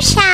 Tchau.